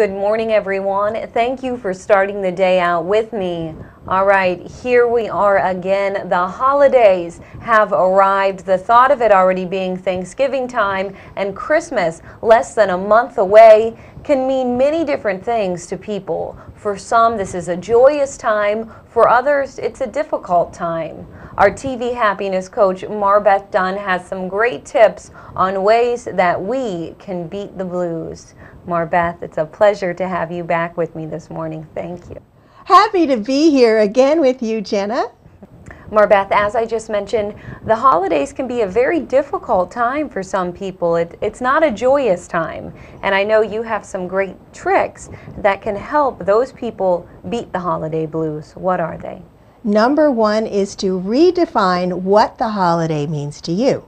Good morning, everyone. Thank you for starting the day out with me. All right, here we are again. The holidays have arrived. The thought of it already being Thanksgiving time and Christmas less than a month away can mean many different things to people. For some, this is a joyous time. For others, it's a difficult time. Our TV happiness coach, MarBeth Dunn, has some great tips on ways that we can beat the blues. MarBeth, it's a pleasure to have you back with me this morning. Thank you. Happy to be here again with you, Jenna. MarBeth, as I just mentioned, the holidays can be a very difficult time for some people. It, it's not a joyous time. And I know you have some great tricks that can help those people beat the holiday blues. What are they? Number one is to redefine what the holiday means to you.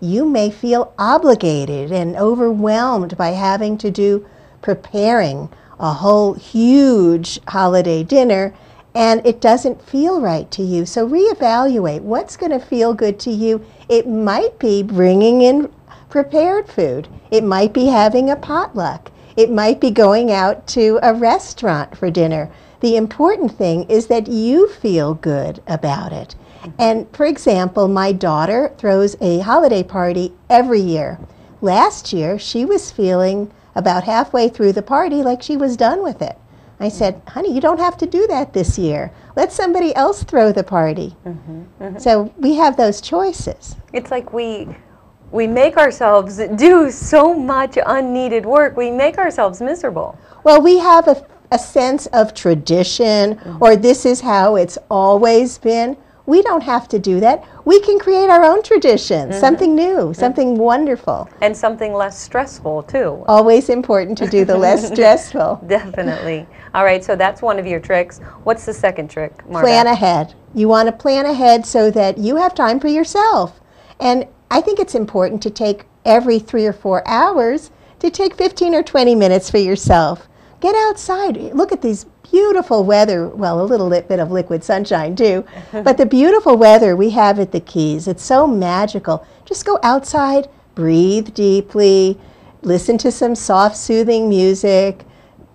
You may feel obligated and overwhelmed by having to do preparing a whole huge holiday dinner and it doesn't feel right to you. So reevaluate what's going to feel good to you. It might be bringing in prepared food. It might be having a potluck. It might be going out to a restaurant for dinner. The important thing is that you feel good about it. And for example, my daughter throws a holiday party every year. Last year, she was feeling about halfway through the party like she was done with it. I said, honey, you don't have to do that this year. Let somebody else throw the party. Mm-hmm, mm-hmm. So we have those choices. It's like we we make ourselves do so much unneeded work. We make ourselves miserable. Well, we have a, a sense of tradition, mm-hmm. or this is how it's always been. We don't have to do that. We can create our own tradition, mm-hmm. something new, mm-hmm. something wonderful. And something less stressful, too. Always important to do the less stressful. Definitely. All right, so that's one of your tricks. What's the second trick, MarBeth? Plan ahead. You want to plan ahead so that you have time for yourself. And I think it's important to take every three or four hours to take 15 or 20 minutes for yourself. Get outside. Look at these beautiful weather, well, a little bit of liquid sunshine too, but the beautiful weather we have at the Keys, it's so magical. Just go outside, breathe deeply, listen to some soft, soothing music.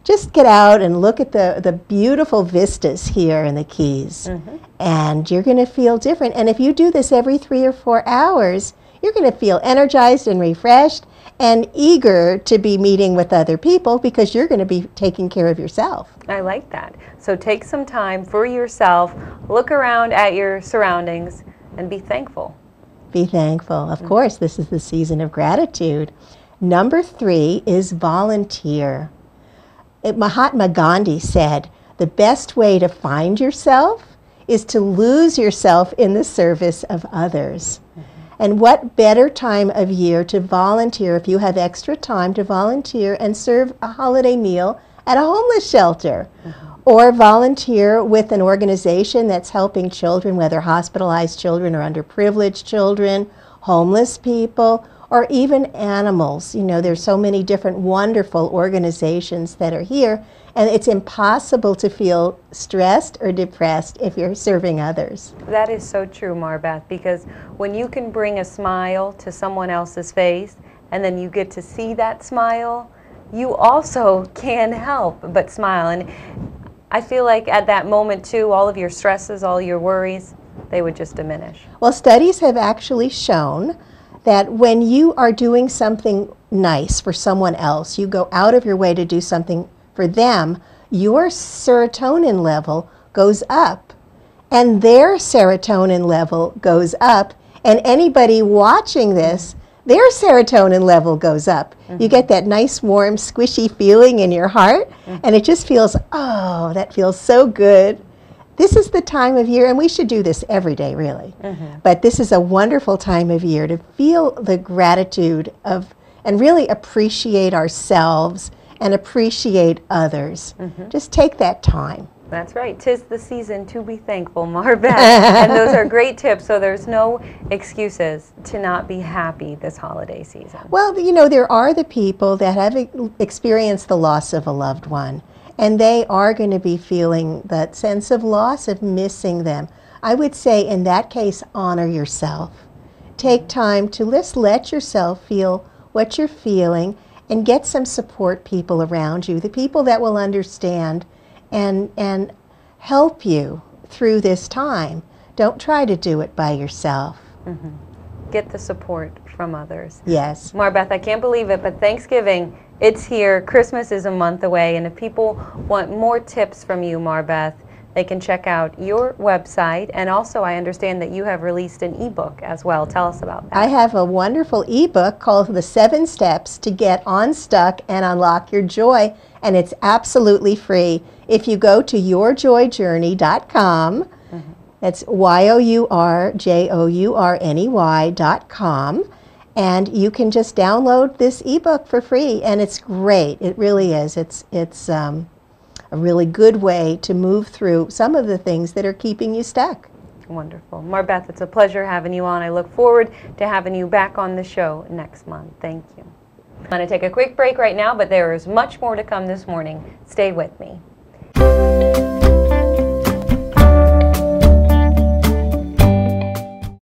Just get out and look at the, the beautiful vistas here in the Keys. Mm-hmm. And you're going to feel different. And if you do this every three or four hours, you're going to feel energized and refreshed and eager to be meeting with other people because you're going to be taking care of yourself. I like that. So take some time for yourself, look around at your surroundings, and be thankful. Be thankful. Of mm-hmm. course, this is the season of gratitude. Number three is volunteer. It, Mahatma Gandhi said, the best way to find yourself is to lose yourself in the service of others. Mm-hmm. And what better time of year to volunteer if you have extra time to volunteer and serve a holiday meal at a homeless shelter? Mm-hmm. Or volunteer with an organization that's helping children, whether hospitalized children or underprivileged children, homeless people, or even animals. You know, there's so many different wonderful organizations that are here and it's impossible to feel stressed or depressed if you're serving others. That is so true, MarBeth, because when you can bring a smile to someone else's face and then you get to see that smile, you also can help but smile. And I feel like at that moment, too, all of your stresses, all your worries, they would just diminish. Well, studies have actually shown that when you are doing something nice for someone else, you go out of your way to do something for them, your serotonin level goes up and their serotonin level goes up. And anybody watching this, their serotonin level goes up. Mm-hmm. You get that nice, warm, squishy feeling in your heart, mm-hmm. and it just feels, oh, that feels so good. This is the time of year, and we should do this every day, really. Mm-hmm. But this is a wonderful time of year to feel the gratitude of and really appreciate ourselves and appreciate others. Mm-hmm. Just take that time. That's right. Tis the season to be thankful, MarBeth. and those are great tips. So there's no excuses to not be happy this holiday season. Well, you know, there are the people that have experienced the loss of a loved one, and they are going to be feeling that sense of loss of missing them. I would say, in that case, honor yourself. Take time to just let yourself feel what you're feeling and get some support people around you, the people that will understand and, and help you through this time. Don't try to do it by yourself. Mm-hmm. Get the support from others. Yes. MarBeth, I can't believe it, but Thanksgiving, it's here. Christmas is a month away, and if people want more tips from you, MarBeth, they can check out your website. And also, I understand that you have released an ebook as well. Tell us about that. I have a wonderful ebook called The Seven Steps to Get Unstuck and Unlock Your Joy, and it's absolutely free. If you go to yourjoyjourney.com, mm-hmm. that's Y O U R J O U R N E Y.com, and you can just download this ebook for free, and it's great. It really is. It's, it's, um, a really good way to move through some of the things that are keeping you stuck. Wonderful. MarBeth, it's a pleasure having you on. I look forward to having you back on the show next month. Thank you. I'm going to take a quick break right now, but there is much more to come this morning. Stay with me.